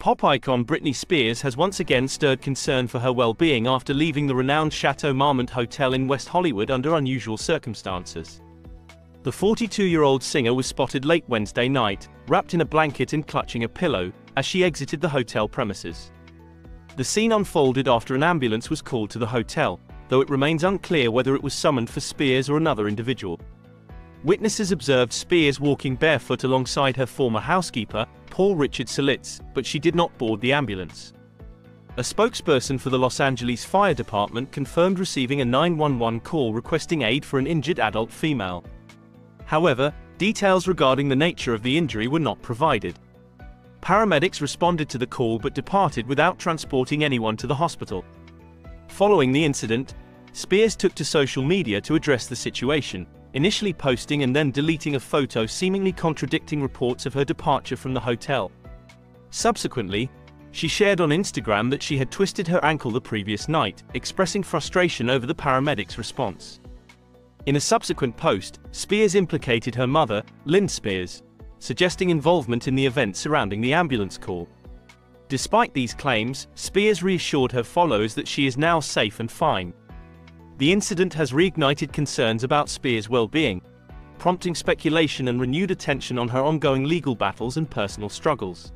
Pop icon Britney Spears has once again stirred concern for her well-being after leaving the renowned Chateau Marmont Hotel in West Hollywood under unusual circumstances. The 42-year-old singer was spotted late Wednesday night, wrapped in a blanket and clutching a pillow, as she exited the hotel premises. The scene unfolded after an ambulance was called to the hotel, though it remains unclear whether it was summoned for Spears or another individual. Witnesses observed Spears walking barefoot alongside her former housekeeper, Paul Richard Soliz, but she did not board the ambulance. A spokesperson for the Los Angeles Fire Department confirmed receiving a 911 call requesting aid for an injured adult female. However, details regarding the nature of the injury were not provided. Paramedics responded to the call but departed without transporting anyone to the hospital. Following the incident, Spears took to social media to address the situation, initially posting and then deleting a photo seemingly contradicting reports of her departure from the hotel. Subsequently, she shared on Instagram that she had twisted her ankle the previous night, expressing frustration over the paramedics' response. In a subsequent post, Spears implicated her mother, Lynn Spears, suggesting involvement in the events surrounding the ambulance call. Despite these claims, Spears reassured her followers that she is now safe and fine. The incident has reignited concerns about Spears' well-being, prompting speculation and renewed attention on her ongoing legal battles and personal struggles.